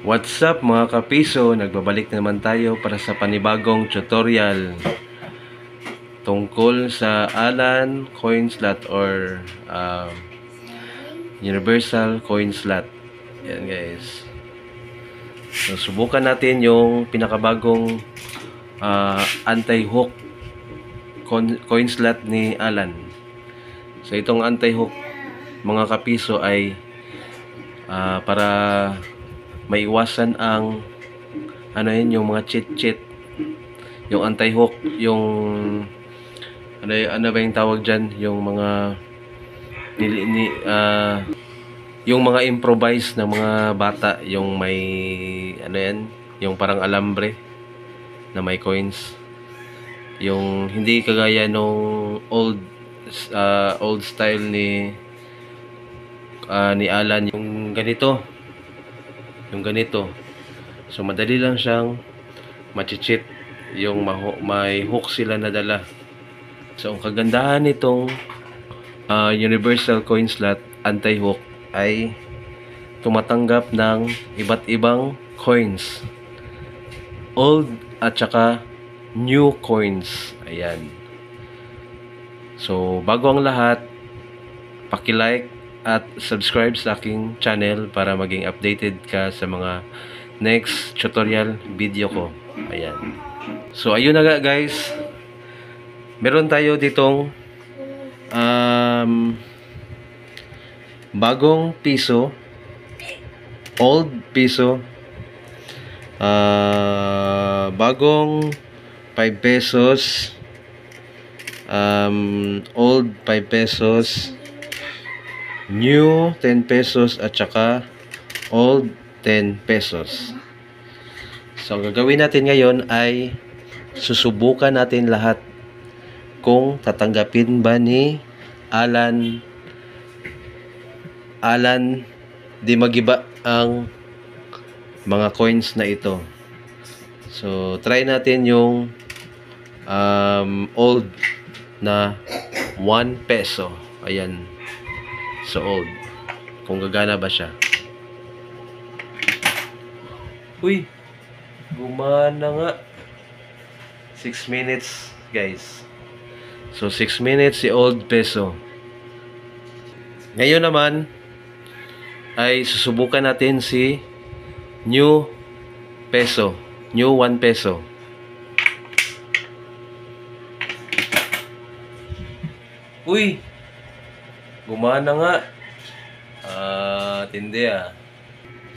What's up mga kapiso? Nagbabalik na naman tayo para sa panibagong tutorial tungkol sa Alan coin slot or uh, Universal coin slot. Yan guys. So, subukan natin yung pinakabagong uh, anti-hook coin slot ni Alan. So itong anti-hook mga kapiso ay uh, para maiwasan ang ano yun, yung mga cheat-cheat yung anti-hook yung ano, ano ba yung tawag dyan? Yung mga nili, ni, uh, yung mga improvise ng mga bata yung may ano yan? Yung parang alambre na may coins. Yung hindi kagaya nung old uh, old style ni uh, ni Alan. Yung ganito yung ganito. So madali lang siyang machichit yung may hook sila na dala. So ang kagandahan nitong uh, universal coin slot anti-hook ay tumatanggap ng iba't ibang coins. Old at saka new coins. Ayan. So bago ang lahat paki-like at subscribe sa aking channel para maging updated ka sa mga next tutorial video ko. Ayan. So, ayun na guys. Meron tayo ditong um, bagong piso, old piso, uh, bagong 5 pesos, um, old 5 pesos, new 10 pesos at saka old 10 pesos. So, ang gagawin natin ngayon ay susubukan natin lahat kung tatanggapin ba ni Alan Alan di magiba ang mga coins na ito. So, try natin yung um, old na 1 peso. Ayan so old. Kung gagana ba siya. Uy! Gumana nga. 6 minutes, guys. So, 6 minutes si old peso. Ngayon naman, ay susubukan natin si new peso. New 1 peso. Uy! Gumana nga. Ah, tindi ah.